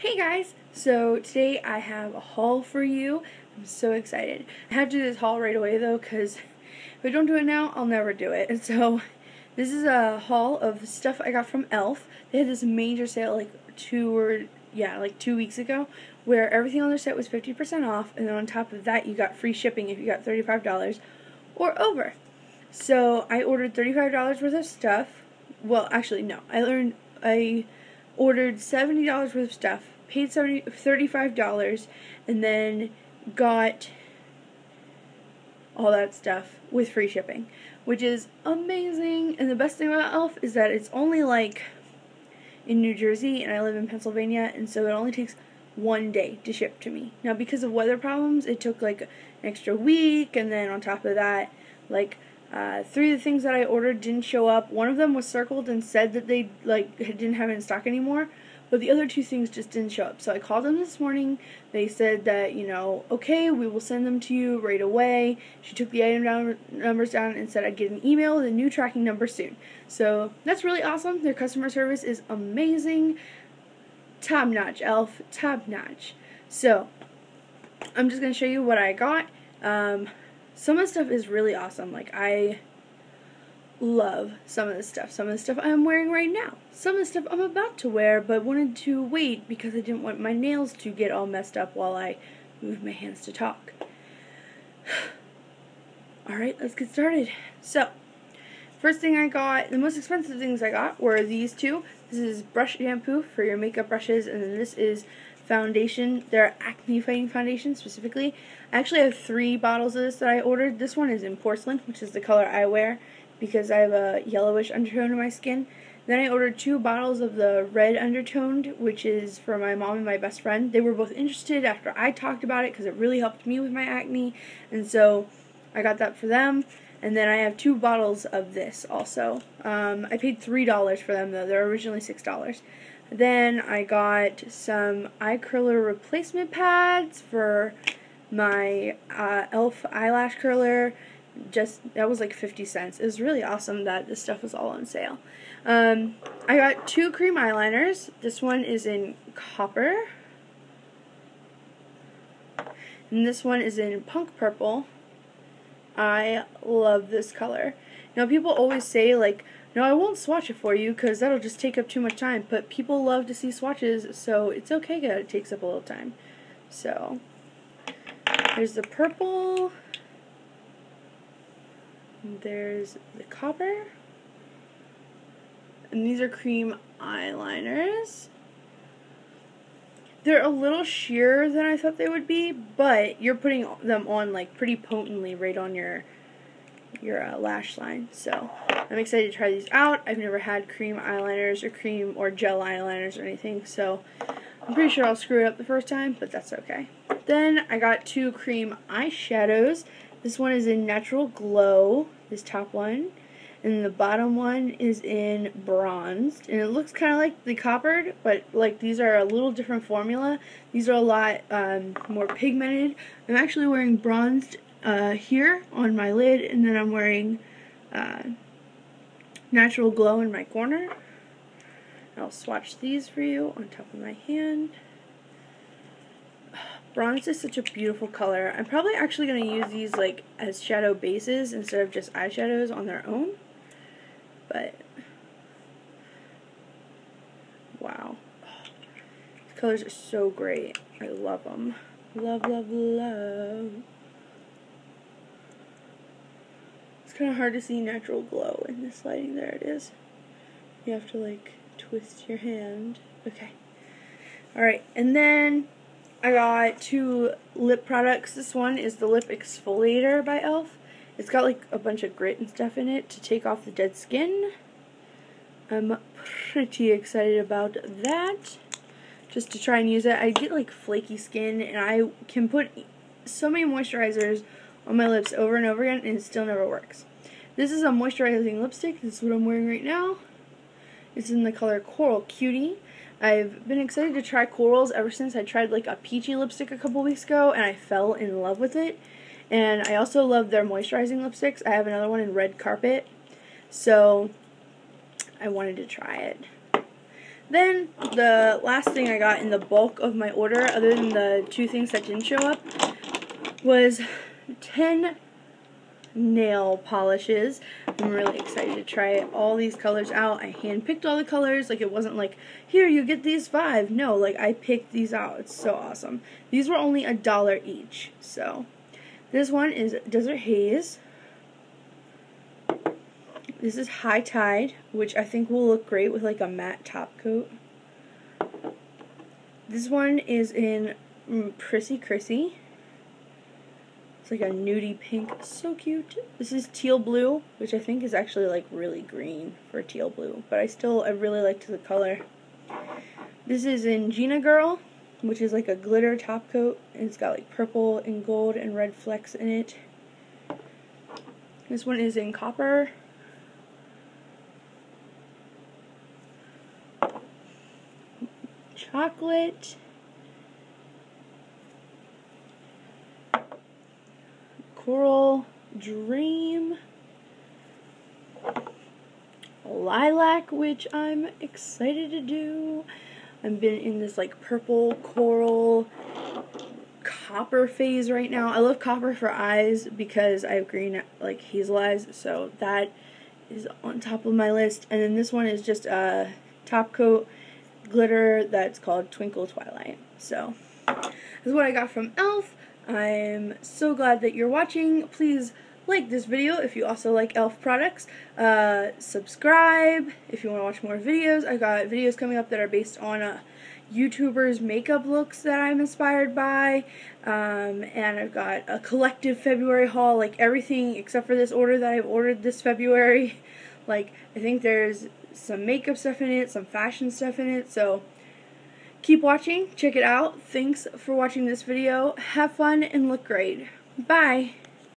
Hey guys! So today I have a haul for you. I'm so excited. I had to do this haul right away though because if I don't do it now, I'll never do it. And so this is a haul of stuff I got from e.l.f. They had this major sale like two or yeah, like two weeks ago where everything on their site was 50% off and then on top of that you got free shipping if you got $35 or over. So I ordered $35 worth of stuff. Well, actually no. I learned I ordered $70 worth of stuff, paid 70, $35, and then got all that stuff with free shipping, which is amazing. And the best thing about e.l.f. is that it's only like in New Jersey, and I live in Pennsylvania, and so it only takes one day to ship to me. Now, because of weather problems, it took like an extra week, and then on top of that, like uh, three of the things that I ordered didn't show up. One of them was circled and said that they like didn't have it in stock anymore, but the other two things just didn't show up. So I called them this morning. They said that you know, okay, we will send them to you right away. She took the item down numbers down and said I'd get an email with a new tracking number soon. So that's really awesome. Their customer service is amazing, top notch. e.l.f. top notch. So I'm just gonna show you what I got. Um, some of the stuff is really awesome. Like, I love some of the stuff. Some of the stuff I'm wearing right now. Some of the stuff I'm about to wear, but wanted to wait because I didn't want my nails to get all messed up while I move my hands to talk. Alright, let's get started. So, first thing I got, the most expensive things I got were these two. This is brush shampoo for your makeup brushes, and then this is foundation. They're acne fighting foundation specifically. I actually have three bottles of this that I ordered. This one is in porcelain, which is the color I wear because I have a yellowish undertone in my skin. Then I ordered two bottles of the red undertoned, which is for my mom and my best friend. They were both interested after I talked about it because it really helped me with my acne, and so I got that for them. And then I have two bottles of this also. Um, I paid $3 for them though. They're originally $6. Then I got some eye curler replacement pads for my uh, e.l.f. eyelash curler. Just that was like 50 cents. It was really awesome that this stuff was all on sale. Um, I got two cream eyeliners. This one is in copper. And this one is in punk purple. I love this color. Now people always say like no, I won't swatch it for you because that'll just take up too much time. But people love to see swatches, so it's okay that it takes up a little time. So, there's the purple. There's the copper. And these are cream eyeliners. They're a little sheerer than I thought they would be, but you're putting them on like pretty potently right on your your uh, lash line. So I'm excited to try these out. I've never had cream eyeliners or cream or gel eyeliners or anything, so I'm pretty sure I'll screw it up the first time, but that's okay. Then I got two cream eyeshadows. This one is in Natural Glow, this top one, and the bottom one is in Bronzed, and it looks kind of like the Coppered, but like these are a little different formula. These are a lot um, more pigmented. I'm actually wearing Bronzed uh, here on my lid, and then I'm wearing uh, Natural Glow in my corner. I'll swatch these for you on top of my hand. Bronze is such a beautiful color. I'm probably actually going to use these like as shadow bases instead of just eyeshadows on their own. But, wow. These colors are so great. I love them. Love, love, love. It's kind of hard to see natural glow in this lighting. There it is. You have to like twist your hand. Okay. Alright, and then I got two lip products. This one is the Lip Exfoliator by e.l.f. It's got like a bunch of grit and stuff in it to take off the dead skin. I'm pretty excited about that. Just to try and use it. I get like flaky skin and I can put so many moisturizers on my lips over and over again and it still never works. This is a moisturizing lipstick. This is what I'm wearing right now. It's in the color Coral Cutie. I've been excited to try corals ever since I tried like a peachy lipstick a couple weeks ago and I fell in love with it. And I also love their moisturizing lipsticks. I have another one in Red Carpet. So I wanted to try it. Then, the last thing I got in the bulk of my order, other than the two things that didn't show up, was 10 nail polishes. I'm really excited to try all these colors out. I handpicked all the colors. Like, it wasn't like, here, you get these five. No, like, I picked these out. It's so awesome. These were only a dollar each. So, this one is Desert Haze. This is High Tide, which I think will look great with like a matte top coat. This one is in mm, Prissy Chrissy. It's like a nudie pink. So cute. This is Teal Blue, which I think is actually like really green for teal blue. But I still, I really liked the color. This is in Gina Girl, which is like a glitter top coat. And it's got like purple and gold and red flecks in it. This one is in Copper. chocolate. Coral Dream. Lilac, which I'm excited to do. I've been in this like purple coral copper phase right now. I love copper for eyes because I have green like hazel eyes, so that is on top of my list. And then this one is just a top coat glitter that's called Twinkle Twilight. So, this is what I got from e.l.f. I'm so glad that you're watching. Please like this video if you also like e.l.f. products. Uh, subscribe if you want to watch more videos. I got videos coming up that are based on uh, YouTubers' makeup looks that I'm inspired by. Um, and I've got a collective February haul, like everything except for this order that I've ordered this February. Like, I think there's some makeup stuff in it, some fashion stuff in it, so keep watching, check it out. Thanks for watching this video. Have fun and look great. Bye!